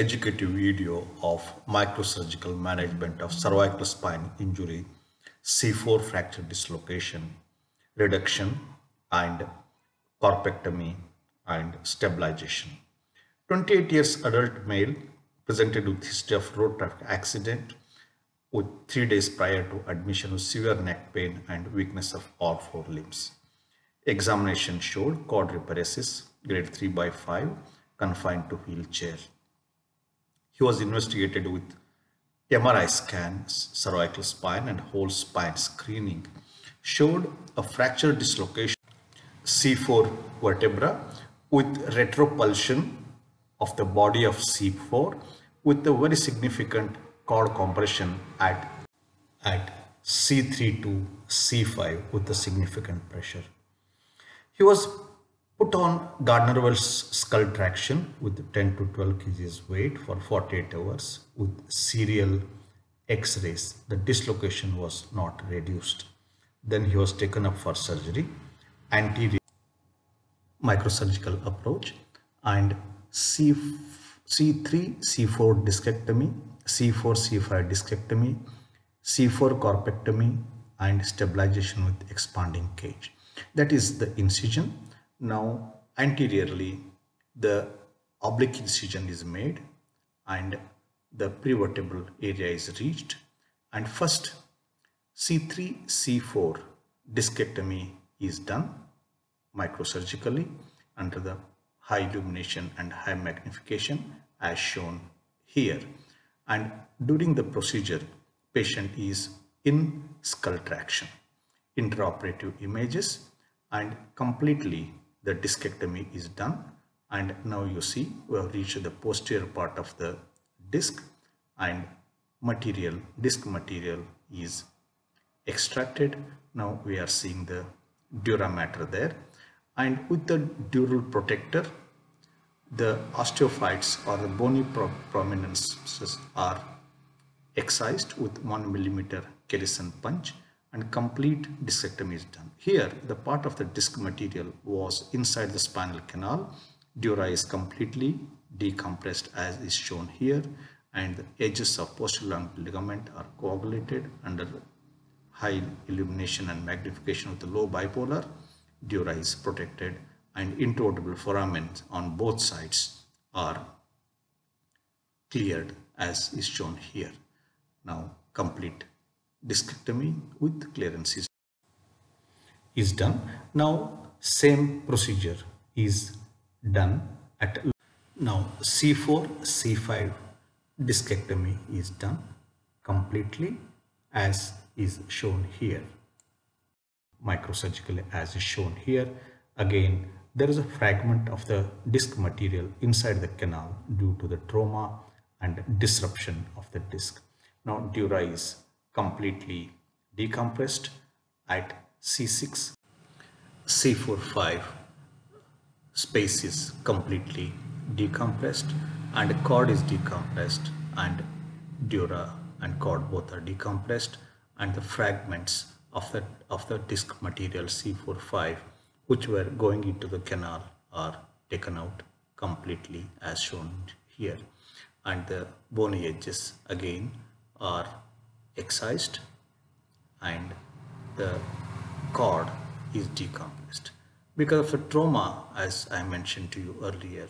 educative video of microsurgical management of cervical spine injury, C4 fracture dislocation, reduction and corpectomy and stabilization. 28 years adult male presented with history of road traffic accident with three days prior to admission with severe neck pain and weakness of all four limbs. Examination showed quadriparesis grade 3 by 5 confined to wheelchair. He was investigated with MRI scan, cervical spine and whole spine screening showed a fracture dislocation C4 vertebra with retropulsion of the body of C4 with a very significant cord compression at, at C3 to C5 with a significant pressure. He was put on Gardner-Wells skull traction with 10 to 12 kgs weight for 48 hours with serial x-rays. The dislocation was not reduced. Then he was taken up for surgery, anterior microsurgical approach and C, C3, C4 discectomy, C4, C5 discectomy, C4 corpectomy and stabilization with expanding cage. That is the incision. Now anteriorly the oblique incision is made and the prevertebral area is reached. And first C3, C4 discectomy is done microsurgically under the high illumination and high magnification as shown here. And during the procedure patient is in skull traction intraoperative images and completely the discectomy is done and now you see we have reached the posterior part of the disc and material disc material is extracted. Now we are seeing the dura mater there. And with the dural protector the osteophytes or the bony pro prominences are excised with 1 millimeter Kerrison punch and complete discectomy is done. Here the part of the disc material was inside the spinal canal. Dura is completely decompressed as is shown here and the edges of posterior ligament are coagulated under high illumination and magnification of the low bipolar dura is protected and intervertebral foramens on both sides are cleared as is shown here. Now complete discectomy with clearances is, done. Now same procedure is done at now C4 C5 discectomy is done completely as is shown here microsurgically as is shown here. Again, there is a fragment of the disc material inside the canal due to the trauma and disruption of the disc. Now dura is completely decompressed at C6, C45 space is completely decompressed and cord is decompressed and dura and cord both are decompressed and the fragments of the, of the disc material C45 which were going into the canal are taken out completely as shown here. And the bony edges again are excised and the cord is decompressed. Because of a trauma as I mentioned to you earlier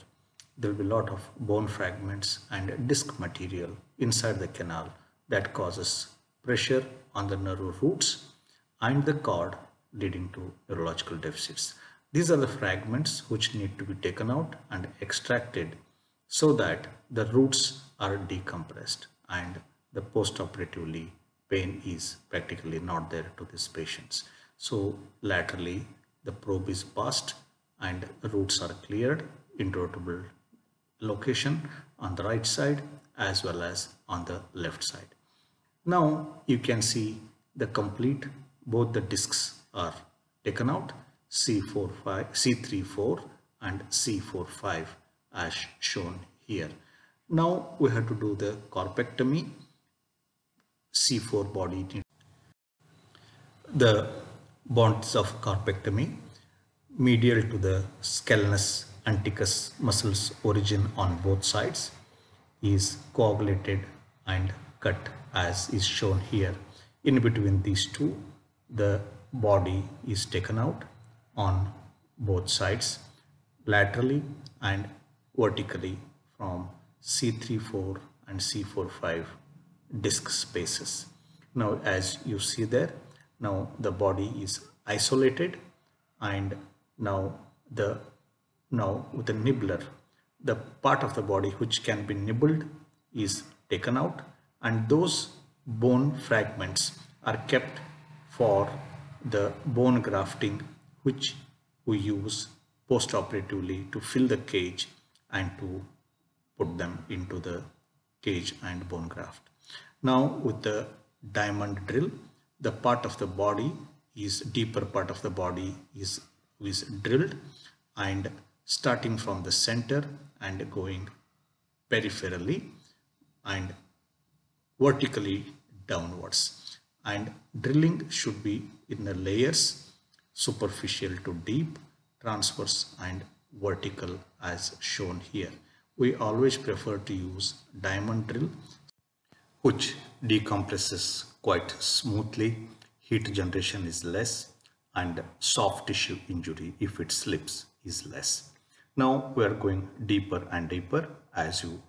there will be a lot of bone fragments and disc material inside the canal that causes pressure on the nerve roots and the cord leading to neurological deficits. These are the fragments which need to be taken out and extracted so that the roots are decompressed and the post-operatively pain is practically not there to these patients. So laterally the probe is passed and roots are cleared intervertebral location on the right side as well as on the left side. Now you can see the complete both the discs are taken out C45, C34 and C45 as shown here. Now we have to do the corpectomy C4 body. The bonds of corpectomy medial to the scalenus anticus muscles origin on both sides is coagulated and cut as is shown here. In between these two, the body is taken out on both sides laterally and vertically from C34 and C45 disc spaces. Now as you see there, now the body is isolated and now the now with a nibbler the part of the body which can be nibbled is taken out and those bone fragments are kept for the bone grafting which we use post-operatively to fill the cage and to put them into the cage and bone graft. Now with the diamond drill, the part of the body is deeper part of the body is, is drilled and starting from the center and going peripherally and vertically downwards. And drilling should be in the layers superficial to deep transverse and vertical as shown here. We always prefer to use diamond drill which decompresses quite smoothly. Heat generation is less and soft tissue injury if it slips is less. Now we are going deeper and deeper as you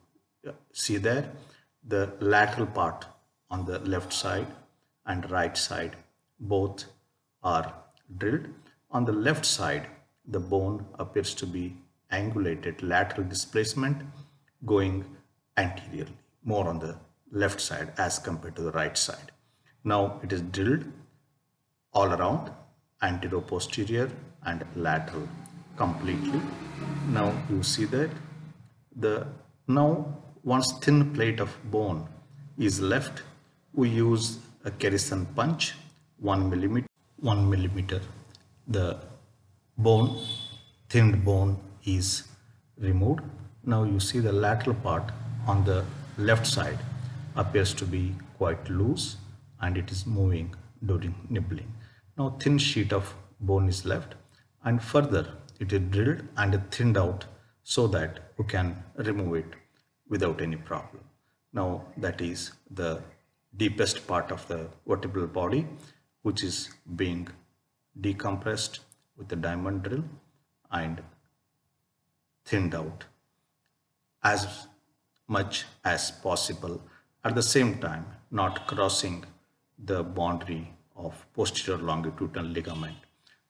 uh, see there. The lateral part on the left side and right side both are drilled. On the left side the bone appears to be angulated lateral displacement going anteriorly more on the left side as compared to the right side. Now it is drilled all around anterior posterior and lateral completely. Now you see that the now once thin plate of bone is left we use a Kerrison punch 1 millimeter 1 millimeter the bone thinned bone is removed now you see the lateral part on the left side appears to be quite loose and it is moving during nibbling now thin sheet of bone is left and further it is drilled and thinned out so that we can remove it without any problem. Now that is the deepest part of the vertebral body which is being decompressed with the diamond drill and thinned out as much as possible at the same time not crossing the boundary of posterior longitudinal ligament.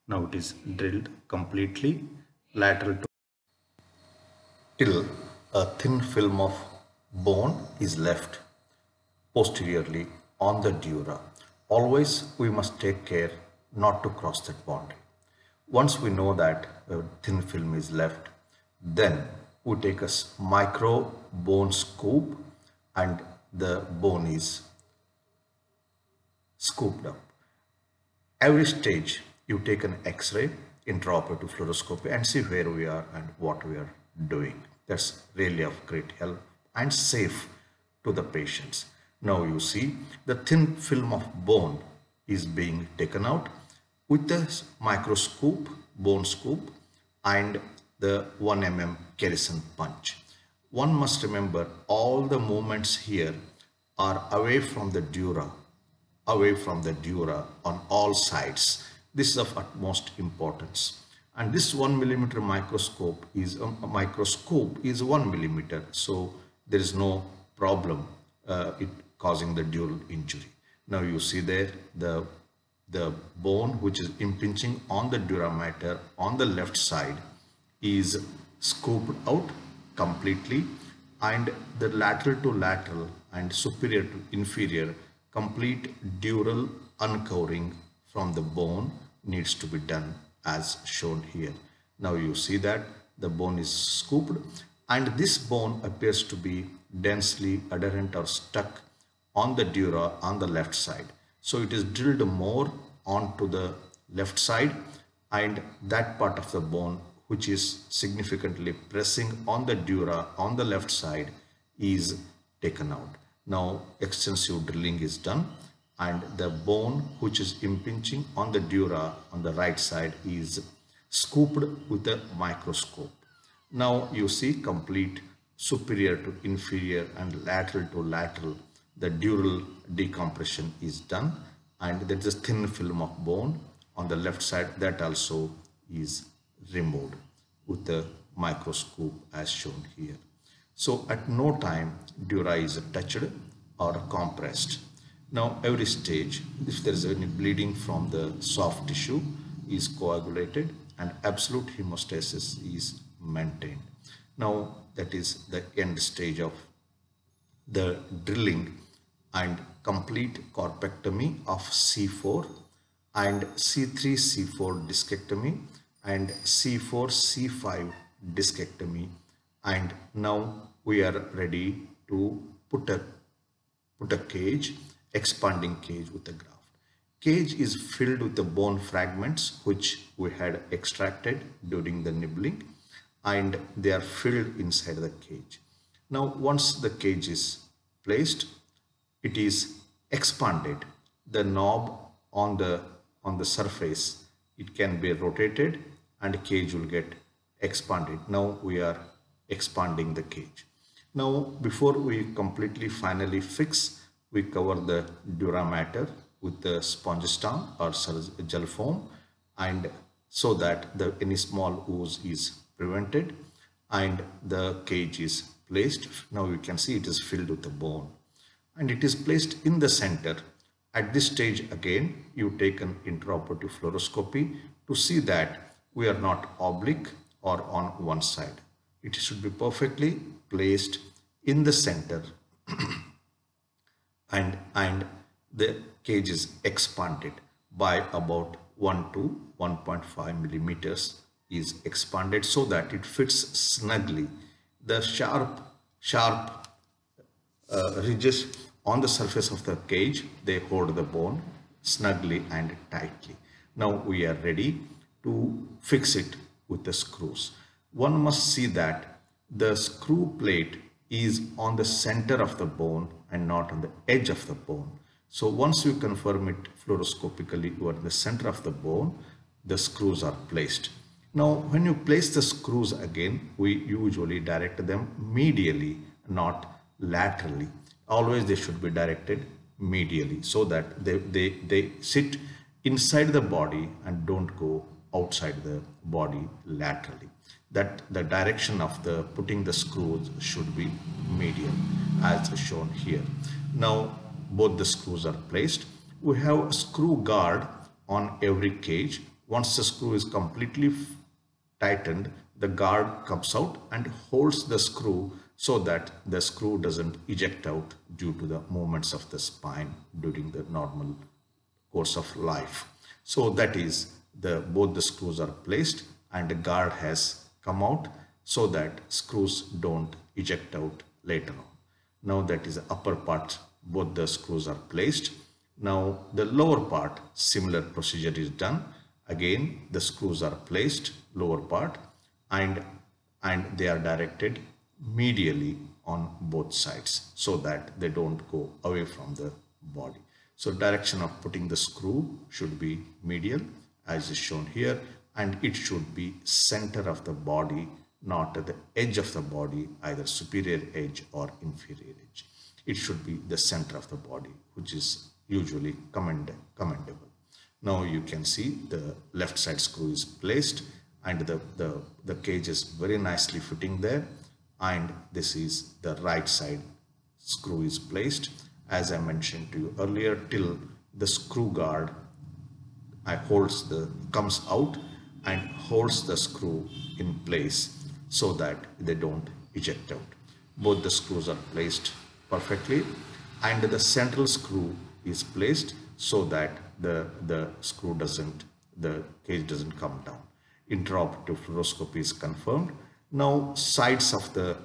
Now it is drilled completely lateral to till a thin film of bone is left posteriorly on the dura. Always we must take care not to cross that boundary. Once we know that a thin film is left, then we take a micro bone scoop and the bone is scooped up. Every stage you take an x-ray, intraoperative fluoroscopy and see where we are and what we are doing. That's really of great help and safe to the patients. Now you see the thin film of bone is being taken out with the microscope, bone scoop and the 1 mm Kerrison punch. One must remember all the movements here are away from the dura, away from the dura on all sides. This is of utmost importance. And this one millimeter micro scoop is um, a micro scoop is one millimeter so there is no problem uh, it causing the dural injury. Now you see there the the bone which is impinging on the dura mater on the left side is scooped out completely and the lateral to lateral and superior to inferior complete dural uncovering from the bone needs to be done as shown here. Now you see that the bone is scooped and this bone appears to be densely adherent or stuck on the dura on the left side. So it is drilled more onto the left side and that part of the bone which is significantly pressing on the dura on the left side is taken out. Now extensive drilling is done and the bone which is impinging on the dura on the right side is scooped with a micro scoop. Now you see complete superior to inferior and lateral to lateral, the dural decompression is done and there is a thin film of bone on the left side that also is removed with the micro scoop as shown here. So at no time dura is touched or compressed. Now every stage, if there is any bleeding from the soft tissue is coagulated and absolute hemostasis is maintained. Now that is the end stage of the drilling and complete corpectomy of C4 and C3 C4 discectomy and C4 C5 discectomy. And now we are ready to put a put a cage expanding cage with the graft. Cage is filled with the bone fragments which we had extracted during the nibbling and they are filled inside the cage. Now once the cage is placed it is expanded. The knob on the on the surface it can be rotated and cage will get expanded. Now we are expanding the cage. Now before we completely finally fix we cover the dura mater with the Spongostan or gel foam and so that the any small ooze is prevented and the cage is placed. Now you can see it is filled with the bone. And it is placed in the center. At this stage again you take an intraoperative fluoroscopy to see that we are not oblique or on one side. It should be perfectly placed in the center and, and the cage is expanded by about 1 to 1.5 millimeters is expanded so that it fits snugly. The sharp, sharp uh, ridges on the surface of the cage, they hold the bone snugly and tightly. Now we are ready to fix it with the screws. One must see that the screw plate is on the center of the bone and not on the edge of the bone. So once you confirm it fluoroscopically you are in the center of the bone, the screws are placed. Now when you place the screws again, we usually direct them medially, not laterally. Always they should be directed medially so that they, they, they sit inside the body and don't go outside the body laterally. That the direction of the putting the screws should be medial as shown here. Now both the screws are placed. We have a screw guard on every cage. Once the screw is completely tightened the guard comes out and holds the screw so that the screw doesn't eject out due to the movements of the spine during the normal course of life. So that is the both the screws are placed and the guard has come out so that screws don't eject out later on. Now that is the upper part both the screws are placed. Now the lower part similar procedure is done. Again the screws are placed lower part and and they are directed medially on both sides so that they don't go away from the body. So direction of putting the screw should be medial as is shown here and it should be center of the body not at the edge of the body either superior edge or inferior edge. It should be the center of the body which is usually commend commendable. Now you can see the left side screw is placed and the, the, the cage is very nicely fitting there and this is the right side screw is placed. As I mentioned to you earlier till the screw guard I holds the comes out and holds the screw in place so that they don't eject out. Both the screws are placed perfectly and the central screw is placed so that the, the screw doesn't, the cage doesn't come down. Intraoperative fluoroscopy is confirmed. Now sides of the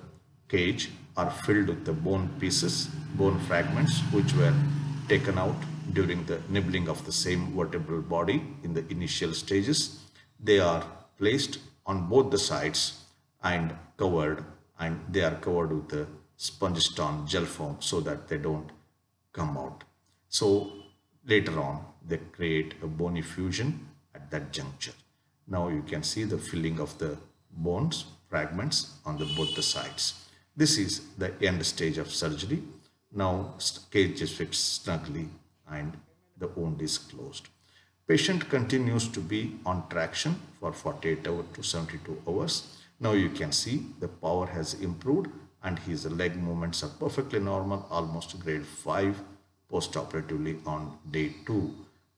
cage are filled with the bone pieces, bone fragments which were taken out during the nibbling of the same vertebral body in the initial stages. They are placed on both the sides and covered and they are covered with the Spongostan gel foam so that they don't come out. So later on they create a bony fusion at that juncture. Now you can see the filling of the bones fragments on the both the sides. This is the end stage of surgery. Now cage is fixed snugly and the wound is closed. Patient continues to be on traction for 48 hours to 72 hours. Now you can see the power has improved and his leg movements are perfectly normal, almost grade 5 post-operatively on day 2.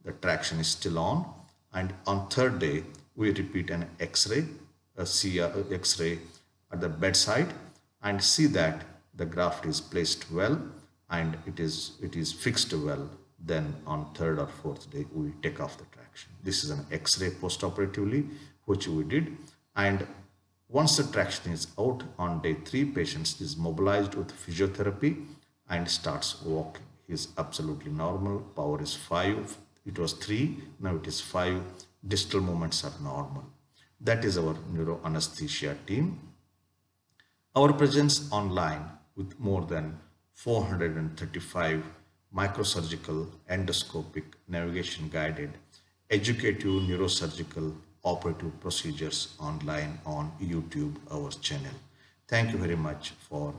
The traction is still on and on third day we repeat an x-ray, a CR x-ray at the bedside and see that the graft is placed well and it is it is fixed well then on third or fourth day we take off the traction. This is an x-ray post-operatively which we did. And once the traction is out on day three patients is mobilized with physiotherapy and starts walking. He is absolutely normal. Power is five. It was three. Now it is five. Distal movements are normal. That is our neuro anesthesia team. Our presence online with more than 435 microsurgical, endoscopic, navigation guided, educative neurosurgical operative procedures online on YouTube, our channel. Thank you very much for